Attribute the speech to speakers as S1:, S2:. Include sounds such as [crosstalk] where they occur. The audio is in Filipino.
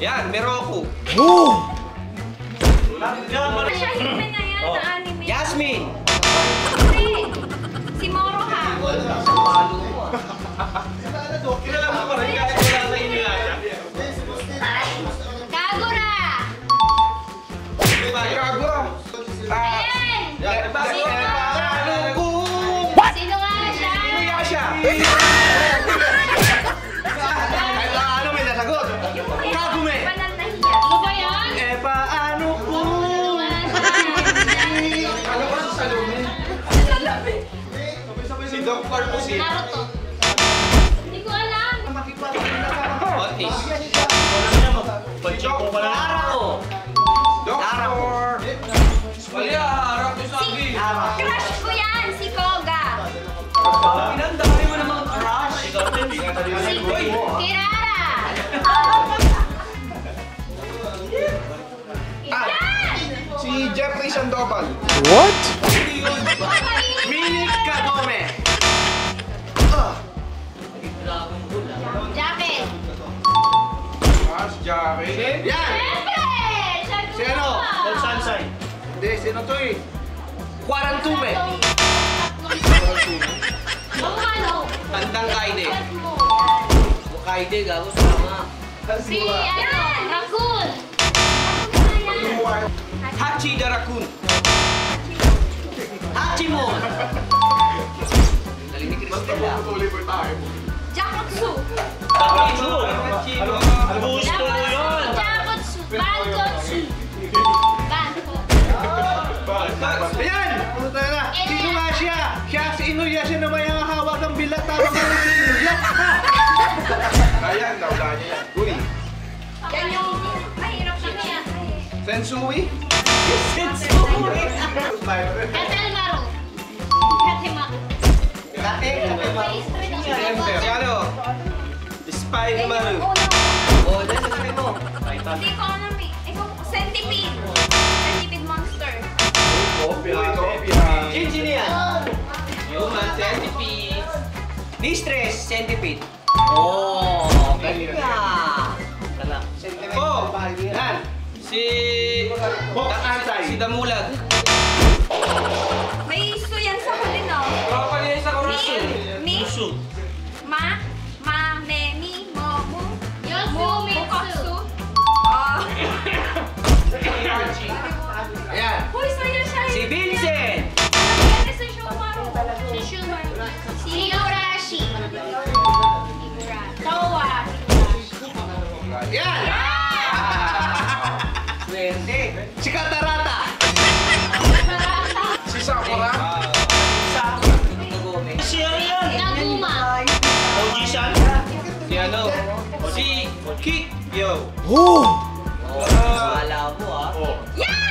S1: Yan, Meroku.
S2: Siya, Hikme na yan,
S1: Oh.
S2: na anime.
S1: Yasmin.
S2: Hindi. Si Moro ha.
S1: Kilala mo pa rin kahit wala sa inyo yan.
S2: Kagura.
S1: Diba? Kagura. Ah,
S2: Ayan.
S1: yan. Bakit?
S2: Sino?
S1: Ano kung...
S2: Sino nga siya? Naruto. Hindi ko alam.
S1: Otis. Pachok. Arako. Doctor. Mali ah, Arako sabi.
S2: Crush ko yan, si Koga.
S1: Pinandali mo ng mga crush.
S2: Si Kirara. Yan!
S1: Si Jeffrey Sandoval.
S2: Mainit.
S1: Kapitin? Yan!
S2: Siyempre!
S1: Sino?
S2: Paul Sansay.
S1: Hindi, sino to eh? Quarantume.
S2: Quarantume?
S1: Tandang Kaide. Kaide, gago sama.
S2: Si, ano? Raccoon.
S1: Hachi the Raccoon. Hachimon! Galing ni Cristela.
S2: Jack Ruxu. Jack
S1: Sensui?
S2: Katalmaro. Katimaku.
S1: Siyempre. Si ano? Spider-Man. Oh, dyan sa sabi mo.
S2: Hindi ko alam eh. Ikaw, centipede. Centipede monster.
S1: Jinjin yan. Human centipede. Distress centipede. Oh, galing ka. Oh, yan. Si...
S3: Box Ansay.
S1: Si Damulag.
S2: May iso yan sa huli, no?
S1: Tropa niya sa
S2: Mi, mi, ma, ma, me, mi, mo, mu, mu, mi, koksu. [laughs] Oh.
S1: Ayan.
S2: Uy, sa'yo siya.
S1: Si Vincent.
S2: Si Shumaru? Si Shumaru. Si Higurashi. Towa.
S1: Ayan. Swerte. Si Katarata. Si Sakura. Si
S2: Naguma.
S1: Si ano? Si Kikyo. Oh! Wala mo ah.
S2: Yan!